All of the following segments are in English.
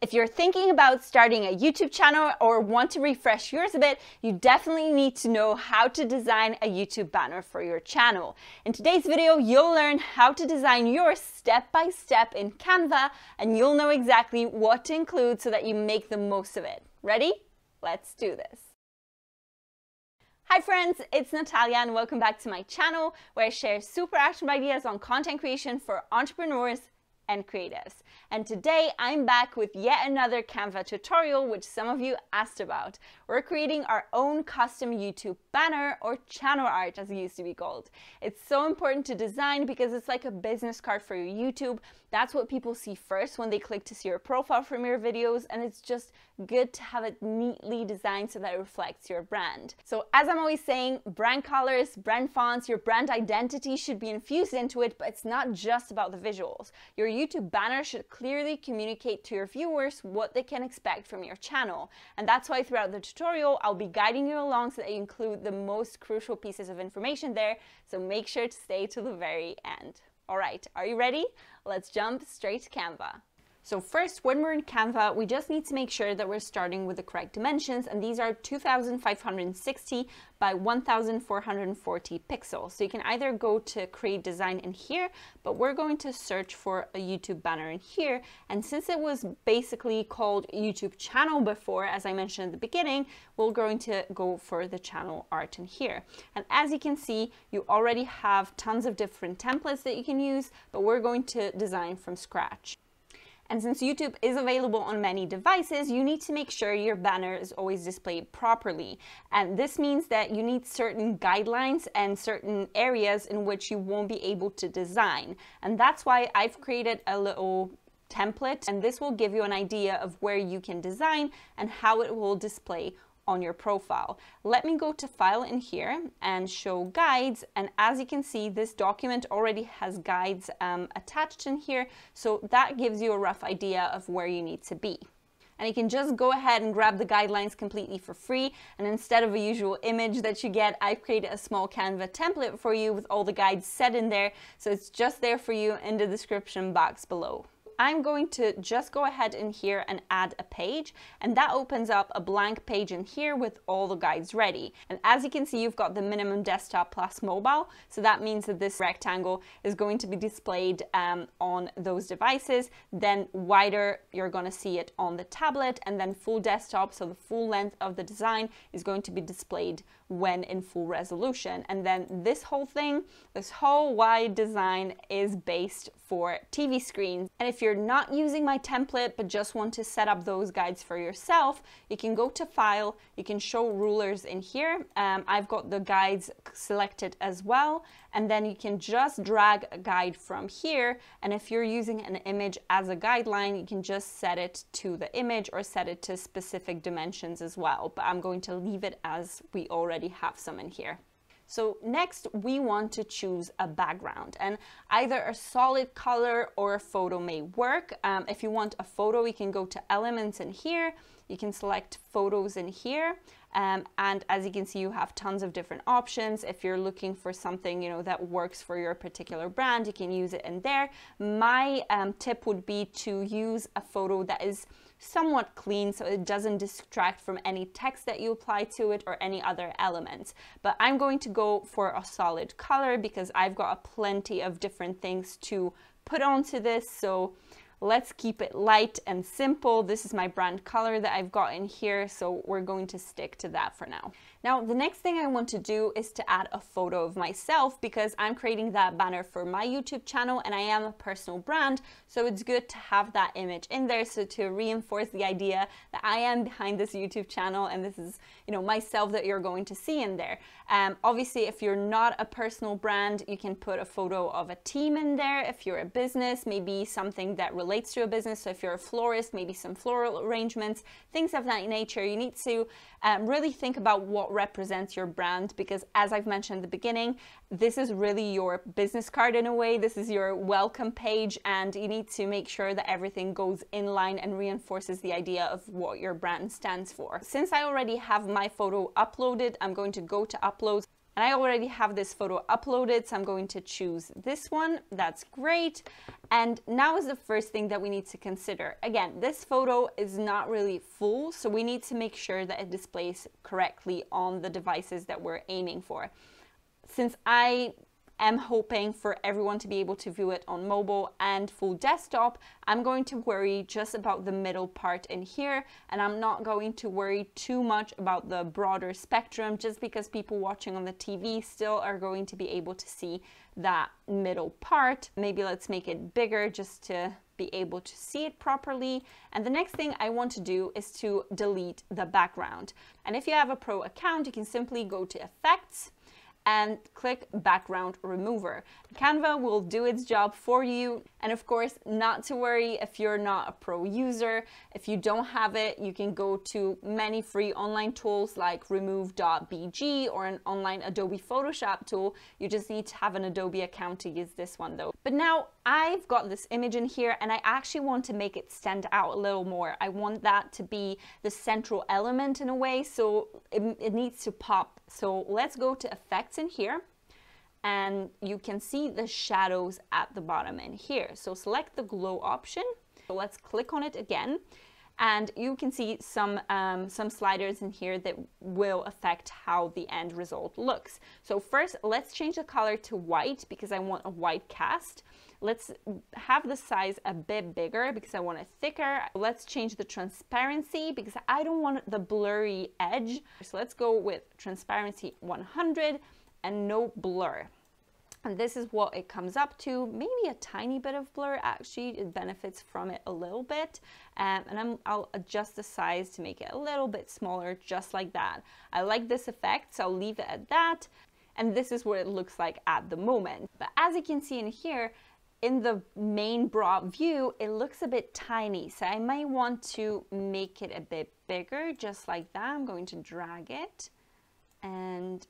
If you're thinking about starting a YouTube channel or want to refresh yours a bit, you definitely need to know how to design a YouTube banner for your channel. In today's video, you'll learn how to design yours step by step in Canva and you'll know exactly what to include so that you make the most of it. Ready? Let's do this. Hi friends, it's Natalia and welcome back to my channel where I share super actionable ideas on content creation for entrepreneurs and creatives. And today I'm back with yet another Canva tutorial which some of you asked about. We're creating our own custom YouTube banner or channel art as it used to be called. It's so important to design because it's like a business card for your YouTube. That's what people see first when they click to see your profile from your videos and it's just good to have it neatly designed so that it reflects your brand. So as I'm always saying, brand colors, brand fonts, your brand identity should be infused into it, but it's not just about the visuals. Your YouTube banner should clearly communicate to your viewers what they can expect from your channel. And that's why throughout the tutorial, I'll be guiding you along so that you include the most crucial pieces of information there. So make sure to stay to the very end. All right, are you ready? Let's jump straight to Canva. So first, when we're in Canva, we just need to make sure that we're starting with the correct dimensions, and these are 2560 by 1440 pixels. So you can either go to create design in here, but we're going to search for a YouTube banner in here. And since it was basically called YouTube channel before, as I mentioned at the beginning, we're going to go for the channel art in here. And as you can see, you already have tons of different templates that you can use, but we're going to design from scratch. And since YouTube is available on many devices, you need to make sure your banner is always displayed properly. And this means that you need certain guidelines and certain areas in which you won't be able to design. And that's why I've created a little template and this will give you an idea of where you can design and how it will display on your profile. Let me go to file in here and show guides. And as you can see, this document already has guides um, attached in here. So that gives you a rough idea of where you need to be. And you can just go ahead and grab the guidelines completely for free. And instead of a usual image that you get, I've created a small Canva template for you with all the guides set in there. So it's just there for you in the description box below. I'm going to just go ahead in here and add a page and that opens up a blank page in here with all the guides ready. And as you can see, you've got the minimum desktop plus mobile. So that means that this rectangle is going to be displayed um, on those devices. Then wider, you're going to see it on the tablet and then full desktop. So the full length of the design is going to be displayed when in full resolution. And then this whole thing, this whole wide design is based for TV screens. And if you're not using my template but just want to set up those guides for yourself, you can go to File, you can show rulers in here. Um, I've got the guides selected as well. And then you can just drag a guide from here. And if you're using an image as a guideline, you can just set it to the image or set it to specific dimensions as well. But I'm going to leave it as we already have some in here. So next we want to choose a background and either a solid color or a photo may work. Um, if you want a photo, you can go to elements in here. You can select photos in here. Um, and as you can see, you have tons of different options. If you're looking for something, you know, that works for your particular brand, you can use it in there. My um, tip would be to use a photo that is somewhat clean so it doesn't distract from any text that you apply to it or any other elements. But I'm going to go for a solid color because I've got plenty of different things to put onto this. So let's keep it light and simple. This is my brand color that I've got in here. So we're going to stick to that for now. Now, the next thing I want to do is to add a photo of myself because I'm creating that banner for my YouTube channel and I am a personal brand. So it's good to have that image in there. So to reinforce the idea that I am behind this YouTube channel and this is, you know, myself that you're going to see in there. Um, obviously, if you're not a personal brand, you can put a photo of a team in there. If you're a business, maybe something that relates to a business. So if you're a florist, maybe some floral arrangements, things of that nature. You need to um, really think about what represents your brand because as I've mentioned at the beginning, this is really your business card in a way. This is your welcome page and you need to make sure that everything goes in line and reinforces the idea of what your brand stands for. Since I already have my photo uploaded, I'm going to go to upload And I already have this photo uploaded, so I'm going to choose this one. That's great. And now is the first thing that we need to consider. Again, this photo is not really full, so we need to make sure that it displays correctly on the devices that we're aiming for. Since I am hoping for everyone to be able to view it on mobile and full desktop, I'm going to worry just about the middle part in here and I'm not going to worry too much about the broader spectrum just because people watching on the TV still are going to be able to see that middle part. Maybe let's make it bigger just to be able to see it properly. And the next thing I want to do is to delete the background. And if you have a pro account, you can simply go to effects and click background remover. Canva will do its job for you. And of course, not to worry if you're not a pro user. If you don't have it, you can go to many free online tools like remove.bg or an online Adobe Photoshop tool. You just need to have an Adobe account to use this one though. But now I've got this image in here and I actually want to make it stand out a little more. I want that to be the central element in a way, so it, it needs to pop. So let's go to effects in here and you can see the shadows at the bottom in here. So select the glow option. So let's click on it again and you can see some, um, some sliders in here that will affect how the end result looks. So first, let's change the color to white because I want a white cast. Let's have the size a bit bigger because I want it thicker. Let's change the transparency because I don't want the blurry edge. So let's go with transparency 100 and no blur. And this is what it comes up to, maybe a tiny bit of blur actually, it benefits from it a little bit. Um, and i will adjust the size to make it a little bit smaller, just like that. I like this effect, so I'll leave it at that. And this is what it looks like at the moment. But as you can see in here, in the main broad view, it looks a bit tiny. So I might want to make it a bit bigger, just like that. I'm going to drag it and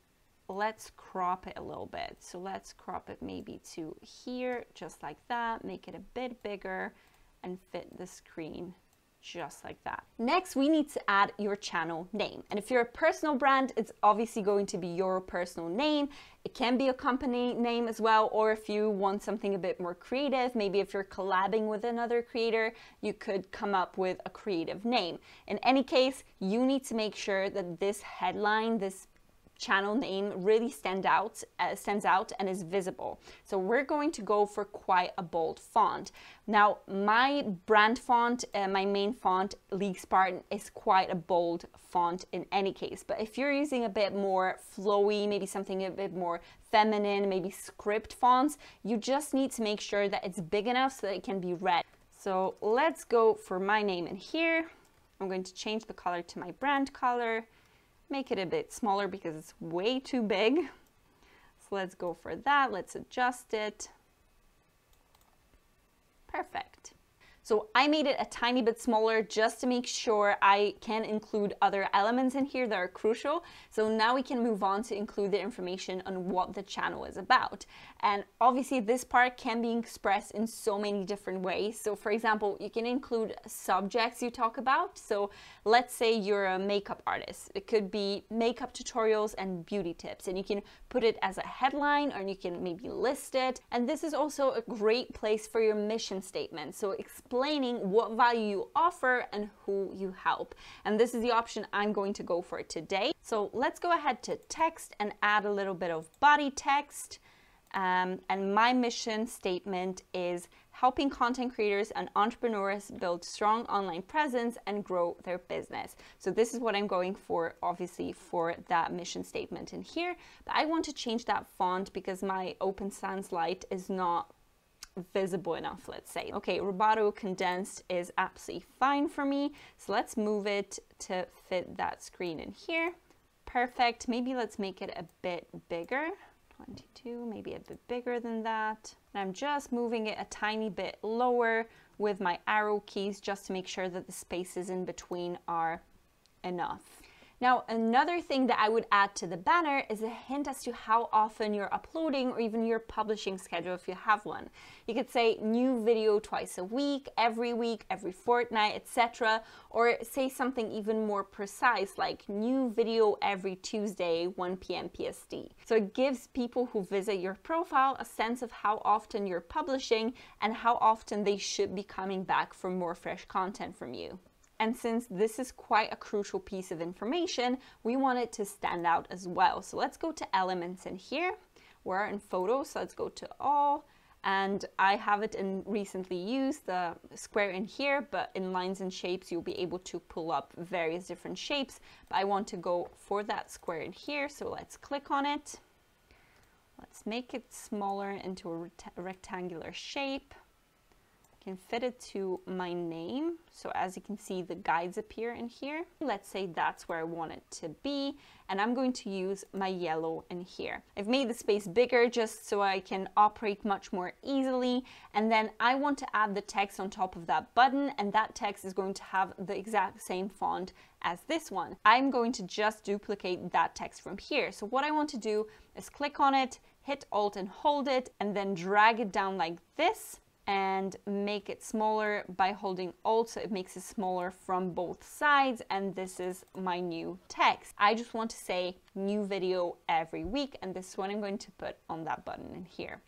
let's crop it a little bit. So let's crop it maybe to here, just like that, make it a bit bigger and fit the screen just like that. Next, we need to add your channel name. And if you're a personal brand, it's obviously going to be your personal name. It can be a company name as well, or if you want something a bit more creative, maybe if you're collabing with another creator, you could come up with a creative name. In any case, you need to make sure that this headline, this channel name really stand out, uh, stands out and is visible. So we're going to go for quite a bold font. Now my brand font, uh, my main font, League Spartan, is quite a bold font in any case. But if you're using a bit more flowy, maybe something a bit more feminine, maybe script fonts, you just need to make sure that it's big enough so that it can be read. So let's go for my name in here. I'm going to change the color to my brand color make it a bit smaller because it's way too big. So let's go for that. Let's adjust it. Perfect. So I made it a tiny bit smaller just to make sure I can include other elements in here that are crucial. So now we can move on to include the information on what the channel is about. And obviously this part can be expressed in so many different ways. So for example, you can include subjects you talk about. So let's say you're a makeup artist. It could be makeup tutorials and beauty tips. And you can put it as a headline or you can maybe list it. And this is also a great place for your mission statement. So explain explaining what value you offer and who you help. And this is the option I'm going to go for today. So let's go ahead to text and add a little bit of body text. Um, and my mission statement is helping content creators and entrepreneurs build strong online presence and grow their business. So this is what I'm going for, obviously, for that mission statement in here. But I want to change that font because my Open Sans Light is not visible enough, let's say. Okay, Roboto condensed is absolutely fine for me. So let's move it to fit that screen in here. Perfect. Maybe let's make it a bit bigger. 22, maybe a bit bigger than that. And I'm just moving it a tiny bit lower with my arrow keys just to make sure that the spaces in between are enough. Now, another thing that I would add to the banner is a hint as to how often you're uploading or even your publishing schedule if you have one. You could say new video twice a week, every week, every fortnight, etc. Or say something even more precise like new video every Tuesday, 1 p.m. PST. So it gives people who visit your profile a sense of how often you're publishing and how often they should be coming back for more fresh content from you. And since this is quite a crucial piece of information, we want it to stand out as well. So let's go to elements in here. We're in photos, so let's go to all. And I have it in recently used, the square in here, but in lines and shapes, you'll be able to pull up various different shapes. But I want to go for that square in here, so let's click on it. Let's make it smaller into a rectangular shape can fit it to my name. So as you can see, the guides appear in here. Let's say that's where I want it to be. And I'm going to use my yellow in here. I've made the space bigger just so I can operate much more easily. And then I want to add the text on top of that button. And that text is going to have the exact same font as this one. I'm going to just duplicate that text from here. So what I want to do is click on it, hit Alt and hold it, and then drag it down like this and make it smaller by holding Alt so it makes it smaller from both sides and this is my new text. I just want to say new video every week and this is what I'm going to put on that button in here.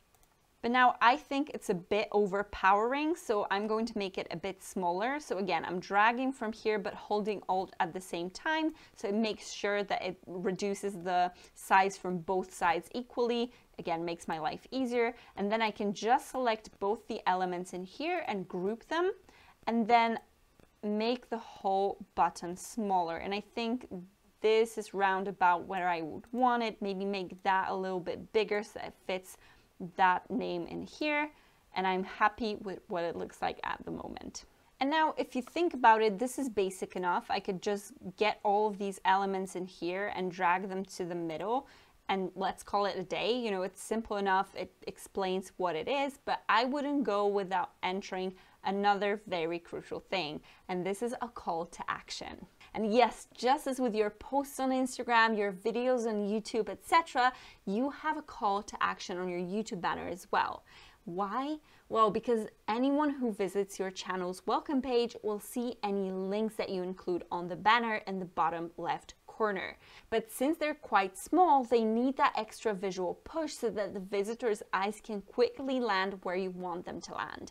But now I think it's a bit overpowering, so I'm going to make it a bit smaller. So again, I'm dragging from here, but holding Alt at the same time. So it makes sure that it reduces the size from both sides equally. Again, makes my life easier. And then I can just select both the elements in here and group them. And then make the whole button smaller. And I think this is round about where I would want it. Maybe make that a little bit bigger so it fits that name in here and I'm happy with what it looks like at the moment. And now if you think about it, this is basic enough. I could just get all of these elements in here and drag them to the middle and let's call it a day. You know, it's simple enough. It explains what it is, but I wouldn't go without entering another very crucial thing. And this is a call to action. And yes, just as with your posts on Instagram, your videos on YouTube, etc., you have a call to action on your YouTube banner as well. Why? Well, because anyone who visits your channel's welcome page will see any links that you include on the banner in the bottom left corner. But since they're quite small, they need that extra visual push so that the visitor's eyes can quickly land where you want them to land.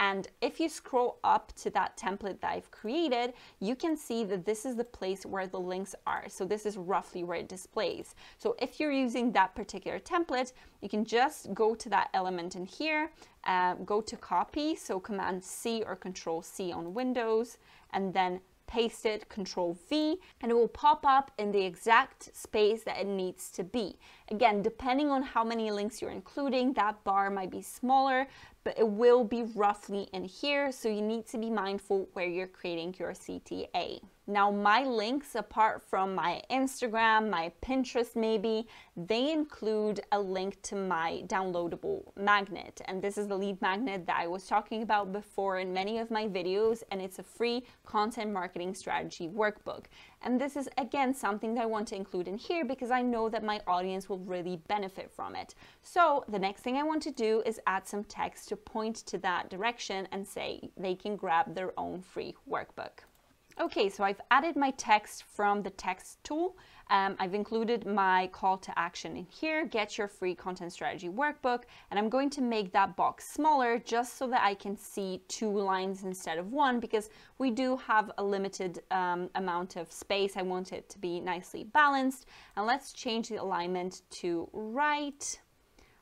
And if you scroll up to that template that I've created, you can see that this is the place where the links are. So this is roughly where it displays. So if you're using that particular template, you can just go to that element in here, uh, go to copy, so Command C or Control C on Windows, and then paste it, Control V, and it will pop up in the exact space that it needs to be. Again, depending on how many links you're including, that bar might be smaller, but it will be roughly in here. So you need to be mindful where you're creating your CTA. Now my links, apart from my Instagram, my Pinterest maybe, they include a link to my downloadable magnet. And this is the lead magnet that I was talking about before in many of my videos. And it's a free content marketing strategy workbook. And this is again something that I want to include in here because I know that my audience will really benefit from it. So the next thing I want to do is add some text to point to that direction and say they can grab their own free workbook. Okay, so I've added my text from the text tool. Um, I've included my call to action in here, get your free content strategy workbook, and I'm going to make that box smaller just so that I can see two lines instead of one because we do have a limited um, amount of space. I want it to be nicely balanced. And let's change the alignment to right.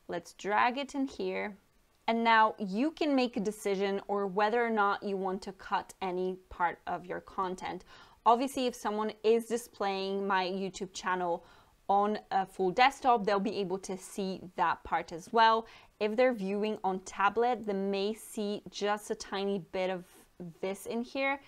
Let's drag it in here and now you can make a decision or whether or not you want to cut any part of your content. Obviously, if someone is displaying my YouTube channel on a full desktop, they'll be able to see that part as well. If they're viewing on tablet, they may see just a tiny bit of this in here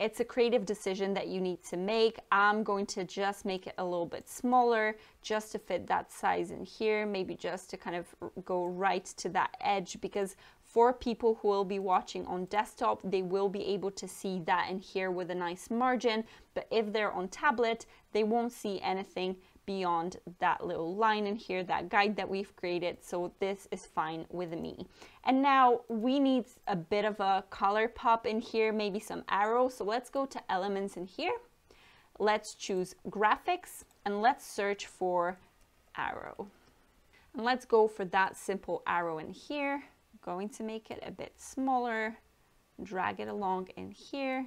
it's a creative decision that you need to make. I'm going to just make it a little bit smaller just to fit that size in here, maybe just to kind of go right to that edge because for people who will be watching on desktop, they will be able to see that in here with a nice margin. But if they're on tablet, they won't see anything beyond that little line in here, that guide that we've created. So this is fine with me. And now we need a bit of a color pop in here, maybe some arrows. So let's go to elements in here. Let's choose graphics and let's search for arrow. And let's go for that simple arrow in here. I'm going to make it a bit smaller, drag it along in here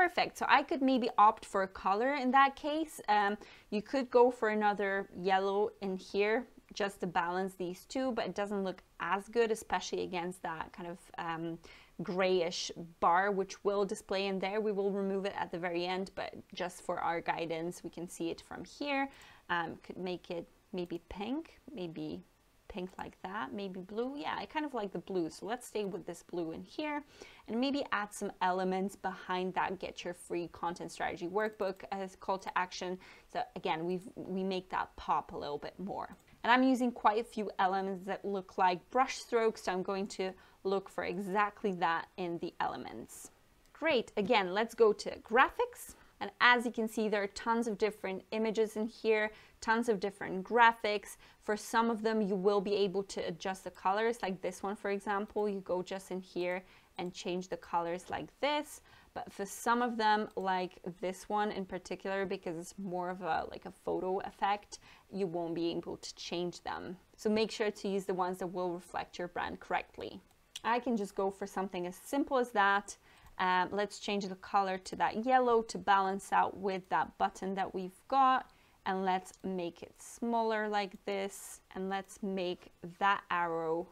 Perfect. So I could maybe opt for a color in that case. Um, you could go for another yellow in here just to balance these two, but it doesn't look as good, especially against that kind of um, grayish bar, which will display in there. We will remove it at the very end, but just for our guidance, we can see it from here. Um, could make it maybe pink, maybe pink like that, maybe blue. Yeah, I kind of like the blue. So let's stay with this blue in here and maybe add some elements behind that get your free content strategy workbook as call to action. So again, we we make that pop a little bit more. And I'm using quite a few elements that look like brush strokes. So I'm going to look for exactly that in the elements. Great. Again, let's go to graphics. And as you can see, there are tons of different images in here, tons of different graphics. For some of them, you will be able to adjust the colors, like this one, for example. You go just in here and change the colors like this. But for some of them, like this one in particular, because it's more of a like a photo effect, you won't be able to change them. So make sure to use the ones that will reflect your brand correctly. I can just go for something as simple as that. Um, let's change the color to that yellow to balance out with that button that we've got. And let's make it smaller like this. And let's make that arrow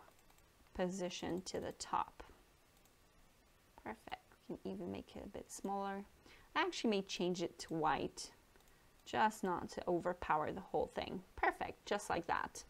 position to the top. Perfect. We can even make it a bit smaller. I actually may change it to white, just not to overpower the whole thing. Perfect, just like that.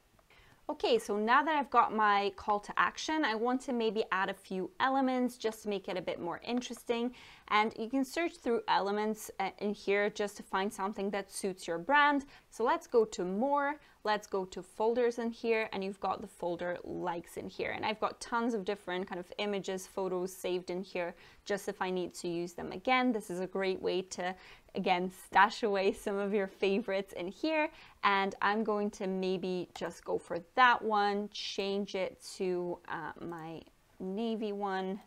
Okay, so now that I've got my call to action, I want to maybe add a few elements just to make it a bit more interesting. And you can search through elements uh, in here just to find something that suits your brand. So let's go to more, let's go to folders in here, and you've got the folder likes in here. And I've got tons of different kind of images, photos saved in here, just if I need to use them again. This is a great way to again, stash away some of your favorites in here. And I'm going to maybe just go for that one, change it to uh, my navy one,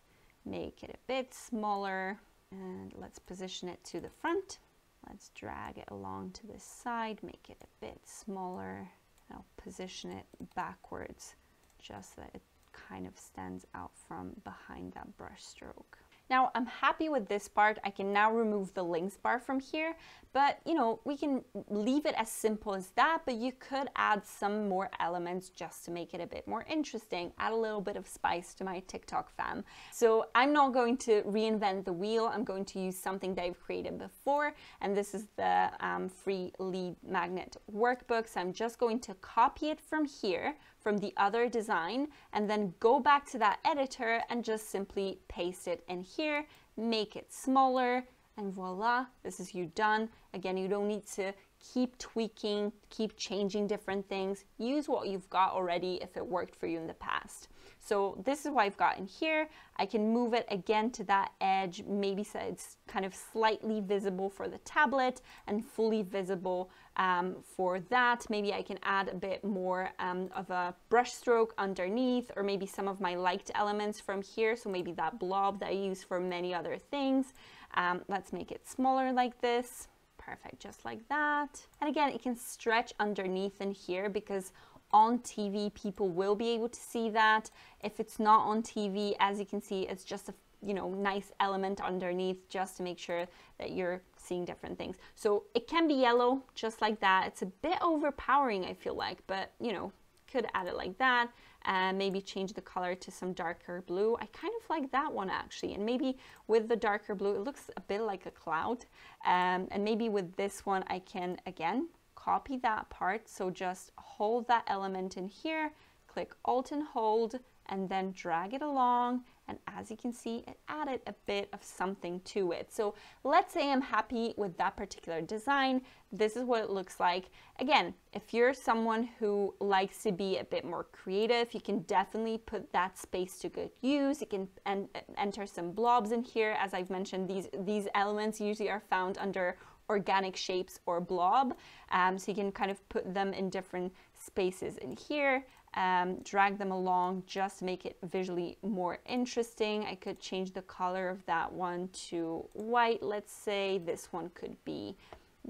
make it a bit smaller, and let's position it to the front. Let's drag it along to this side, make it a bit smaller. I'll position it backwards just so that it kind of stands out from behind that brush stroke. Now I'm happy with this part. I can now remove the links bar from here, but you know, we can leave it as simple as that, but you could add some more elements just to make it a bit more interesting, add a little bit of spice to my TikTok fam. So I'm not going to reinvent the wheel. I'm going to use something that I've created before, and this is the um, free lead magnet workbook. So I'm just going to copy it from here, from the other design and then go back to that editor and just simply paste it in here, make it smaller, and voila, this is you done. Again, you don't need to keep tweaking, keep changing different things. Use what you've got already if it worked for you in the past. So this is what I've got in here. I can move it again to that edge, maybe so it's kind of slightly visible for the tablet and fully visible um, for that. Maybe I can add a bit more um, of a brush stroke underneath or maybe some of my liked elements from here. So maybe that blob that I use for many other things. Um, let's make it smaller like this. Perfect, just like that. And again, it can stretch underneath in here because on TV, people will be able to see that. If it's not on TV, as you can see, it's just a you know nice element underneath just to make sure that you're seeing different things. So it can be yellow just like that. It's a bit overpowering, I feel like, but you know, could add it like that and maybe change the color to some darker blue. I kind of like that one actually. And maybe with the darker blue, it looks a bit like a cloud. Um, and maybe with this one, I can, again, copy that part. So just hold that element in here, click Alt and hold, and then drag it along And as you can see, it added a bit of something to it. So let's say I'm happy with that particular design. This is what it looks like. Again, if you're someone who likes to be a bit more creative, you can definitely put that space to good use. You can en enter some blobs in here. As I've mentioned, these, these elements usually are found under organic shapes or blob. Um, so you can kind of put them in different spaces in here um, drag them along just make it visually more interesting. I could change the color of that one to white, let's say. This one could be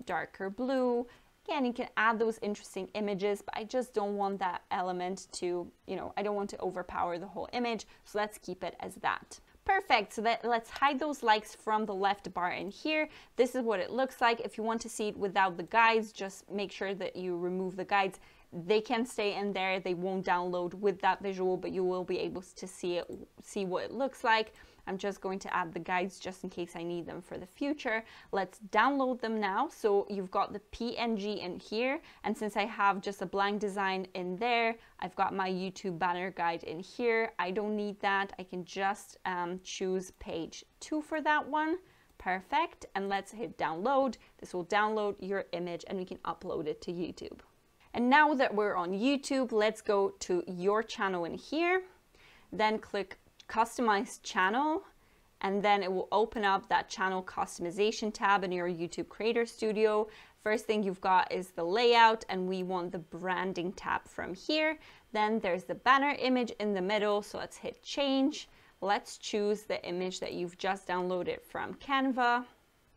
darker blue. Again, you can add those interesting images, but I just don't want that element to, you know, I don't want to overpower the whole image. So let's keep it as that. Perfect, so that, let's hide those likes from the left bar in here. This is what it looks like. If you want to see it without the guides, just make sure that you remove the guides they can stay in there they won't download with that visual but you will be able to see it see what it looks like I'm just going to add the guides just in case I need them for the future. Let's download them now. So you've got the PNG in here. And since I have just a blank design in there I've got my YouTube banner guide in here. I don't need that. I can just um, choose page two for that one. Perfect. And let's hit download. This will download your image and we can upload it to YouTube. And now that we're on YouTube, let's go to your channel in here, then click customize channel, and then it will open up that channel customization tab in your YouTube Creator Studio. First thing you've got is the layout and we want the branding tab from here. Then there's the banner image in the middle. So let's hit change. Let's choose the image that you've just downloaded from Canva.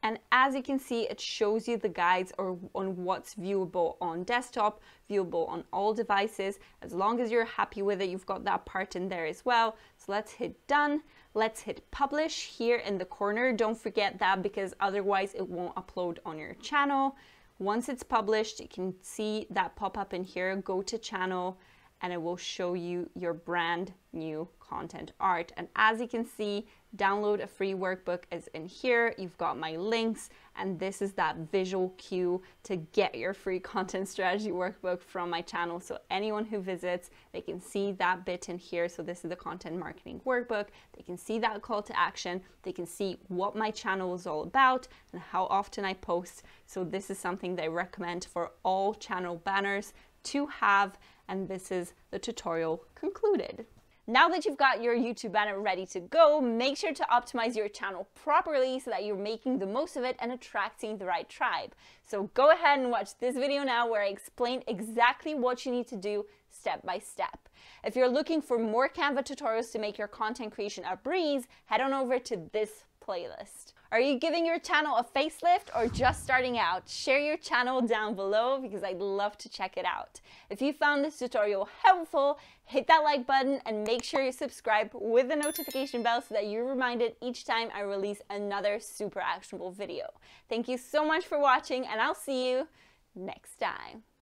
And as you can see, it shows you the guides or on what's viewable on desktop, viewable on all devices. As long as you're happy with it, you've got that part in there as well. So let's hit done. Let's hit publish here in the corner. Don't forget that because otherwise it won't upload on your channel. Once it's published, you can see that pop up in here, go to channel, and it will show you your brand new content art. And as you can see, download a free workbook is in here. You've got my links and this is that visual cue to get your free content strategy workbook from my channel. So anyone who visits, they can see that bit in here. So this is the content marketing workbook. They can see that call to action. They can see what my channel is all about and how often I post. So this is something that I recommend for all channel banners to have. And this is the tutorial concluded. Now that you've got your YouTube banner ready to go, make sure to optimize your channel properly so that you're making the most of it and attracting the right tribe. So go ahead and watch this video now where I explain exactly what you need to do step by step. If you're looking for more Canva tutorials to make your content creation a breeze, head on over to this playlist. Are you giving your channel a facelift or just starting out? Share your channel down below because I'd love to check it out. If you found this tutorial helpful, hit that like button and make sure you subscribe with the notification bell so that you're reminded each time I release another super actionable video. Thank you so much for watching and I'll see you next time.